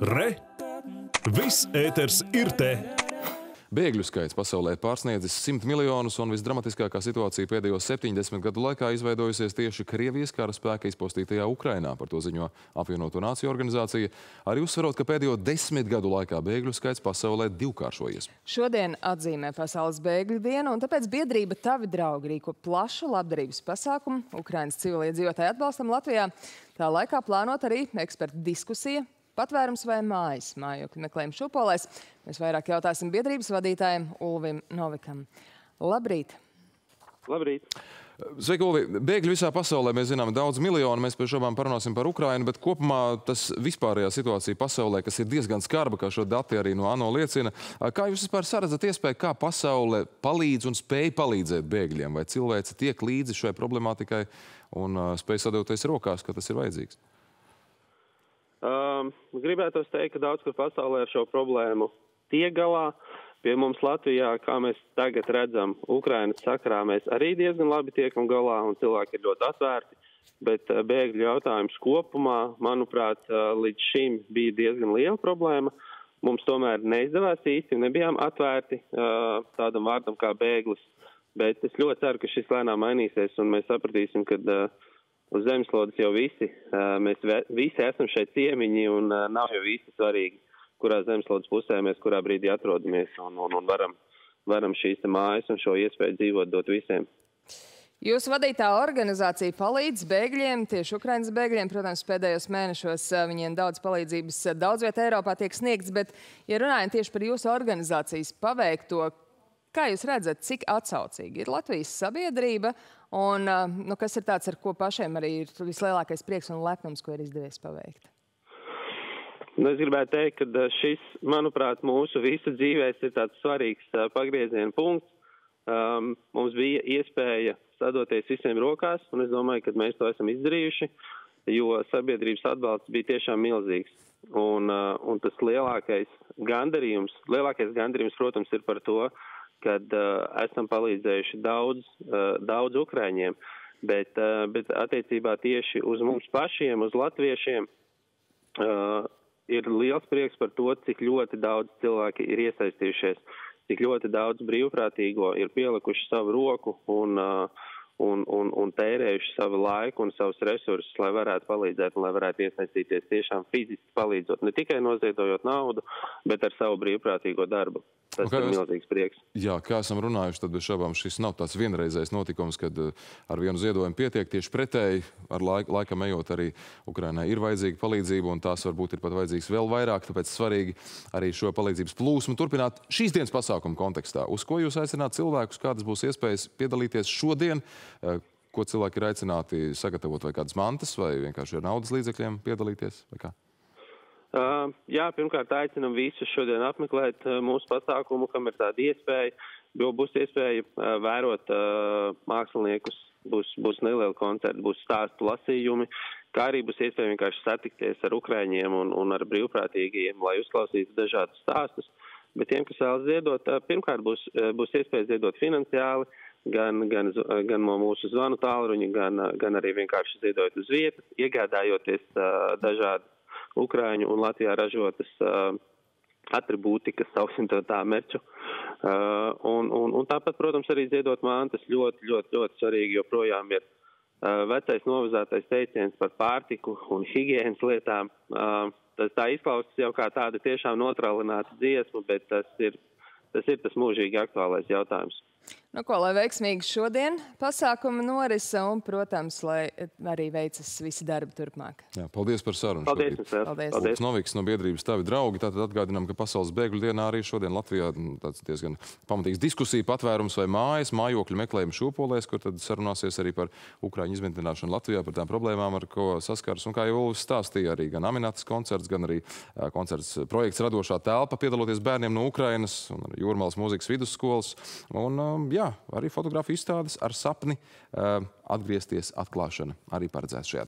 Re! Viss ēters ir te! Bēgļu skaits pasaulē pārsniedzis 100 miljonus, un visdramatiskākā situācija pēdējo 70 gadu laikā izveidojusies tieši Krievijas kara spēka izpostītajā Ukrainā. Par to ziņo apvienoto nāciju organizācija, arī uzsverot, ka pēdējo desmit gadu laikā bēgļu skaits pasaulē divkāršojies. Šodien atzīmē Pasaules bēgļu dienu, un tāpēc biedrība Tavi draugi rīko plašu labdarības pasākumu Ukrainas civiliedzīvotāju atbalstam Latvijā. Tā laikā plānot arī ekspertu diskusija patvērums vai mājas mājokļu meklējumu šūpolēs. Mēs vairāk jautāsim biedrības vadītājiem Ulvim Novikam. Labrīt! Labrīt! Sveiki, Ulvi! Bēgļi visā pasaulē, mēs zinām, daudz miljonu. Mēs pēc šobām parunāsim par Ukrainu, bet kopumā tas vispārējā situācija pasaulē, kas ir diezgan skarba, kā šo dati arī no ANO liecina. Kā jūs vispār saredzat iespēju, kā pasaule palīdz un spēj palīdzēt bēgļiem? Vai cilvēce tiek līdzi šai problemātikai un spēj sadoties rokās, ka tas ir vajadzīgs? Um, gribētu teikt, ka daudz kur pasaulē ar šo problēmu tiek galā. Pie mums Latvijā, kā mēs tagad redzam, Ukrainas sakarā mēs arī diezgan labi tiekam galā un cilvēki ir ļoti atvērti. Bet uh, bēgļu jautājums kopumā, manuprāt, uh, līdz šim bija diezgan liela problēma. Mums tomēr neizdevās īsti, nebijām atvērti uh, tādam vārdam kā bēglis. Bet es ļoti ceru, ka šis lēnām mainīsies un mēs sapratīsim, ka uh, uz zemeslodes jau visi, mēs visi esam šeit ciemiņi un nav jau īsti svarīgi, kurā zemeslodes pusē mēs kurā brīdī atrodamies un, un, un varam, varam šīs mājas un šo iespēju dzīvot dot visiem. Jūsu vadītā organizācija palīdz bēgļiem, tieši Ukrainas bēgļiem. Protams, pēdējos mēnešos viņiem daudz palīdzības daudz vietā Eiropā tiek sniegts, bet, ja runājam tieši par jūsu organizācijas paveikto, Kā jūs redzat, cik atsaucīgi ir Latvijas sabiedrība un nu, kas ir tāds, ar ko pašiem arī ir vislielākais prieks un lepnums, ko ir izdevies paveikt? Nu, es gribētu teikt, ka šis, manuprāt, mūsu visu dzīvēs ir tāds svarīgs uh, pagrieziena punkts. Um, mums bija iespēja sadoties visiem rokās, un es domāju, ka mēs to esam izdarījuši, jo sabiedrības atbalsts bija tiešām milzīgs. Un, uh, un tas lielākais gandarījums, lielākais gandarījums, protams, ir par to, uh, kad uh, esam palīdzējuši daudz, uh, daudz ukraiņiem, bet, uh, bet attiecībā tieši uz mums pašiem, uz latviešiem, uh, ir liels prieks par to, cik ļoti daudz cilvēki ir iesaistījušies, cik ļoti daudz brīvprātīgo ir pielikuši savu roku un, uh, un, un, un tērējuši savu laiku un savus resursus, lai varētu palīdzēt un lai varētu iesaistīties tiešām fiziski palīdzot, ne tikai noziedojot naudu, bet ar savu brīvprātīgo darbu. Tas ir milzīgs prieks. Jā, kā esam runājuši, tad bez šaubām šis nav tāds vienreizējs notikums, kad eh, ar vienu ziedojumu pietiek. Tieši pretēji, ar laika, laikam ejot arī Ukrainai ir vajadzīga palīdzība, un tās varbūt ir pat vajadzīgs vēl vairāk, tāpēc svarīgi arī šo palīdzības plūsmu turpināt šīs dienas pasākumu kontekstā. Uz ko jūs aicināt cilvēkus, kādas būs iespējas piedalīties šodien, eh, ko cilvēki ir aicināti sagatavot vai kādas mantas, vai vienkārši ar naudas līdzekļiem piedalīties? Uh, jā, pirmkārt, aicinam visus šodien apmeklēt uh, mūsu pasākumu, kam ir tāda iespēja, jo būs iespēja uh, vērot uh, māksliniekus, būs, būs neliela koncerta, būs stāstu lasījumi, kā arī būs iespēja vienkārši satikties ar ukraiņiem un, un ar brīvprātīgajiem, lai uzklausītu dažādus stāstus. Bet tiem, kas vēlas ziedot, uh, pirmkārt būs, uh, būs iespēja ziedot finansiāli, gan, gan, gan no mūsu zvanu tālruņa, gan, gan arī vienkārši ziedojot uz vietas, iegādājoties uh, dažādas Ukrāņu un Latvijā ražotas uh, atribūtikas, sauksim to tā, merču. Uh, un, un, un tāpat, protams, arī ziedot mantas ļoti, ļoti, ļoti svarīgi joprojām ir uh, vecais novazātais teiciens par pārtiku un higienas lietām. Uh, tas tā izklausās jau kā tāda tiešām notrālināta dziesma, bet tas ir tas, ir tas mūžīgi aktuālais jautājums. Nu, ko, lai veiksmīgi šodien pasākuma norisa un, protams, lai arī veicas visi darbi turpmāk. Jā, paldies par sarunu. Paldies, paldies. paldies. paldies. Noviks no biedrības tavi draugi. Tātad atgādinām, ka Pasaules bēgļu dienā arī šodien Latvijā tāds diezgan pamatīgs diskusija patvērums vai mājas, mājokļu meklējumu šūpolēs, kur tad sarunāsies arī par Ukraiņu izmitināšanu Latvijā, par tām problēmām, ar ko saskars. Un kā jau Ulvis stāstīja, arī gan Aminatas koncerts, gan arī koncerts projekts Radošā telpa, piedaloties bērniem no Ukrainas un Jūrmālas mūzikas vidusskolas. Un, jā, jā, arī fotografiju izstādes ar sapni uh, atgriezties atklāšana arī paredzēts šajā